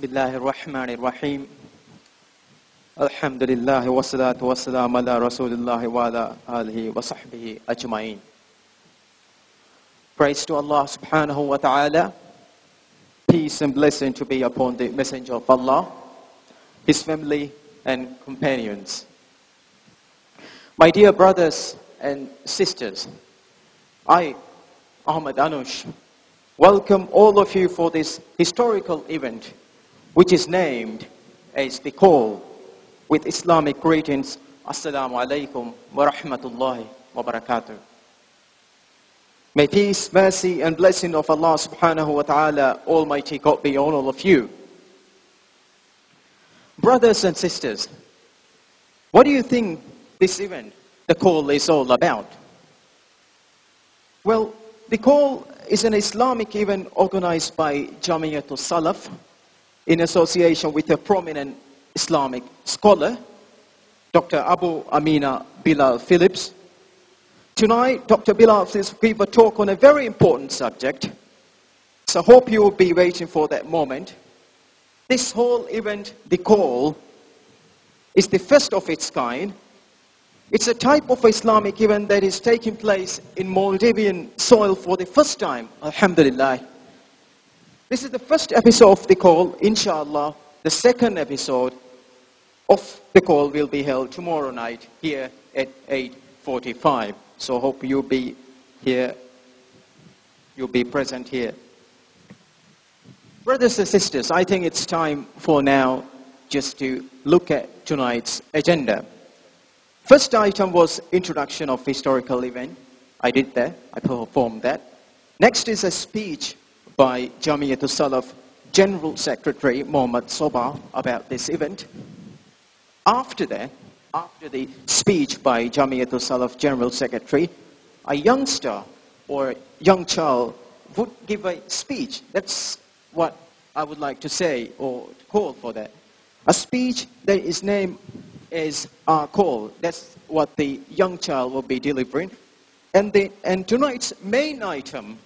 بسم الله الرحمن الرحيم الحمد لله والصلاة والسلام على رسول الله وعلى آله وصحبه أجمعين Praise to Allah subhanahu wa ta'ala. Peace and blessing to be upon the Messenger of Allah, his family and companions. My dear brothers and sisters, I, Ahmad Anush, welcome all of you for this historical event, which is named as the call with Islamic greetings. Assalamu alaikum wa rahmatullahi wa barakatuh. May peace, mercy, and blessing of Allah subhanahu wa ta'ala, Almighty God, be on all of you. Brothers and sisters, what do you think this event, the call, is all about? Well, the call is an Islamic event organized by Jamiatul Salaf in association with a prominent Islamic scholar, Dr. Abu Amina Bilal Philips. Tonight, Dr. Bilal Philips will give a talk on a very important subject. So I hope you will be waiting for that moment. This whole event, the call, is the first of its kind. It's a type of Islamic event that is taking place in Maldivian soil for the first time, alhamdulillah. This is the first episode of the call, inshallah. The second episode of the call will be held tomorrow night here at 8.45. So hope you'll be here, you'll be present here. Brothers and sisters, I think it's time for now just to look at tonight's agenda. First item was introduction of historical event. I did that. I performed that. Next is a speech by Jamiatul Salaf General Secretary Mohammad Soba about this event. After that, after the speech by Jamiatul Salaf General Secretary, a youngster or young child would give a speech. That's what I would like to say or call for that. A speech that is named as our call. That's what the young child will be delivering. And, the, and tonight's main item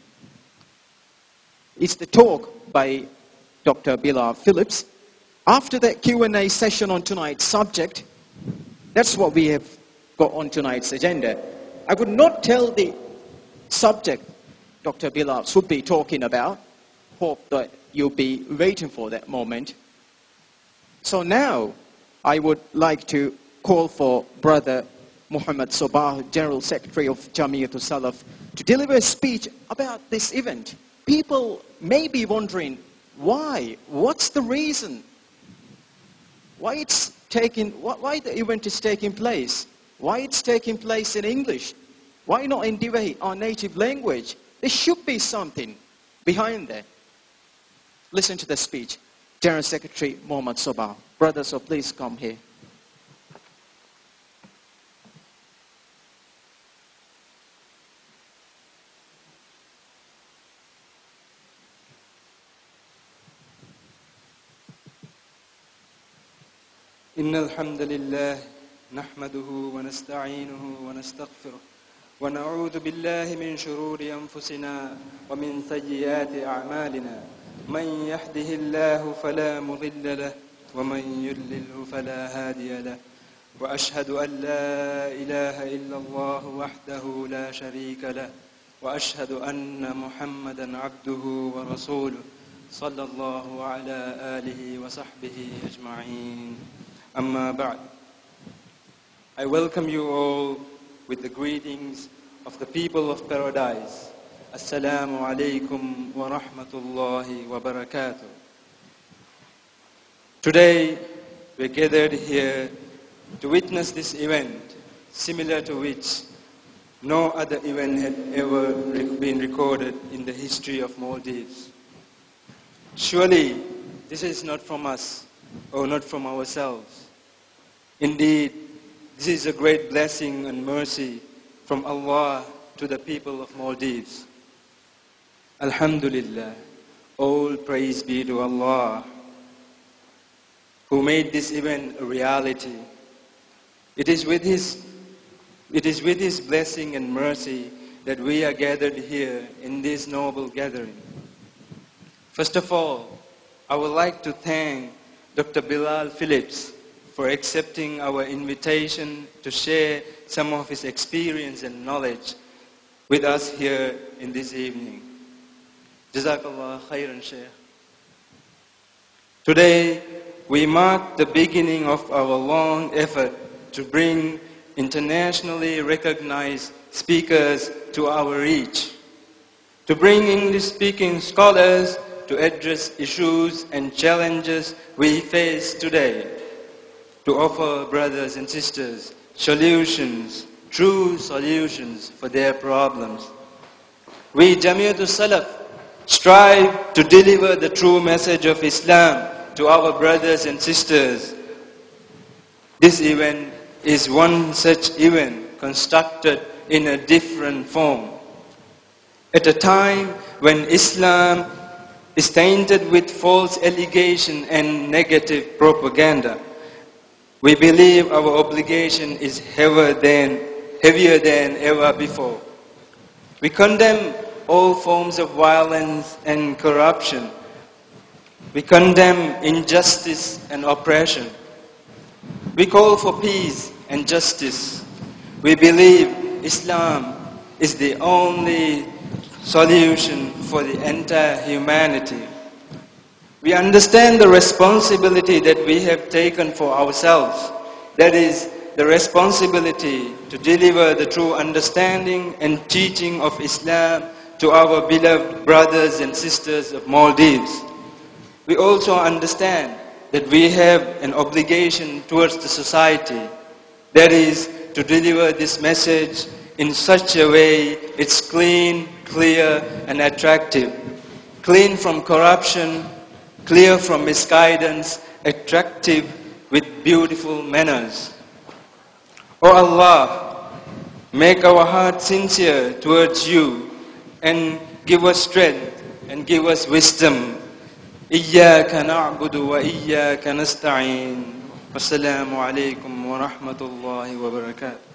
is the talk by Dr. Bilal Philips. After that Q&A session on tonight's subject, that's what we have got on tonight's agenda. I would not tell the subject Dr. Bilal would be talking about. Hope that you'll be waiting for that moment. So now, I would like to call for Brother Muhammad Sobah, General Secretary of Jamiatul Salaf, to deliver a speech about this event. People may be wondering, why? What's the reason? Why it's taking, why the event is taking place? Why it's taking place in English? Why not in Dhivehi, our native language? There should be something behind that. Listen to the speech. General Secretary Muhammad Sobah. Brothers, so please come here. إن الحمد لله نحمده ونستعينه ونستغفره ونعوذ بالله من شرور أنفسنا ومن سيئات أعمالنا. من يهده الله فلا مضل له ومن يضلله فلا هادي له. وأشهد أن لا إله إلا الله وحده لا شريك له. وأشهد أن محمدا عبده ورسوله. صلى الله على آله وصحبه أجمعين. Amma Ba'd. I welcome you all with the greetings of the people of paradise. Assalamu alaikum wa rahmatullahi wa barakatuh. Today, we're gathered here to witness this event, similar to which no other event had ever been recorded in the history of Maldives. Surely, this is not from us, or not from ourselves Indeed, this is a great blessing and mercy from Allah to the people of Maldives. Alhamdulillah, all praise be to Allah who made this event a reality. It is with His, it is with His blessing and mercy that we are gathered here in this noble gathering. First of all, I would like to thank Dr. Bilal Philips for accepting our invitation to share some of his experience and knowledge with us here in this evening. Jazakallah khairan, Shaykh. Today, we mark the beginning of our long effort to bring internationally recognized speakers to our reach, to bring English-speaking scholars to address issues and challenges we face today, to offer brothers and sisters solutions, true solutions for their problems. We Jamiatul Salaf strive to deliver the true message of Islam to our brothers and sisters. This event is one such event constructed in a different form. At a time when Islam is tainted with false allegation and negative propaganda, we believe our obligation is heavier than, heavier than ever before. We condemn all forms of violence and corruption. We condemn injustice and oppression. We call for peace and justice. We believe Islam is the only solution for the entire humanity. We understand the responsibility that we have taken for ourselves. That is, the responsibility to deliver the true understanding and teaching of Islam to our beloved brothers and sisters of Maldives. We also understand that we have an obligation towards the society. That is, to deliver this message in such a way it's clean, clear, and attractive. Clean from corruption, clear from misguidance, attractive with beautiful manners. O Allah, make our hearts sincere towards you and give us strength and give us wisdom. إياك نعبد وإياك نستعين والسلام عليكم ورحمة الله وبركاته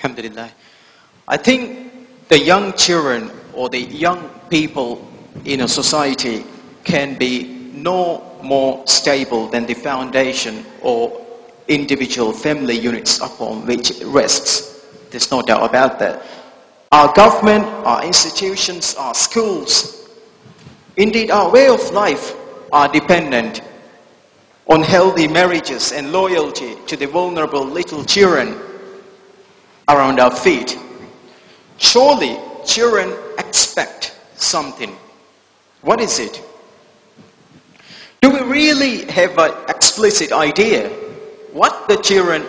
Alhamdulillah. I think the young children or the young people in a society can be no more stable than the foundation or individual family units upon which it rests. There's no doubt about that. Our government, our institutions, our schools, indeed our way of life are dependent on healthy marriages and loyalty to the vulnerable little children around our feet. Surely children expect something. What is it? Do we really have an explicit idea what the children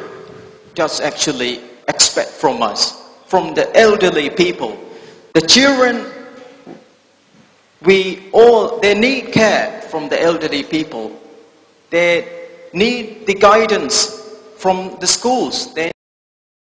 does actually expect from us, from the elderly people? The children, we all, they need care from the elderly people. They need the guidance from the schools. They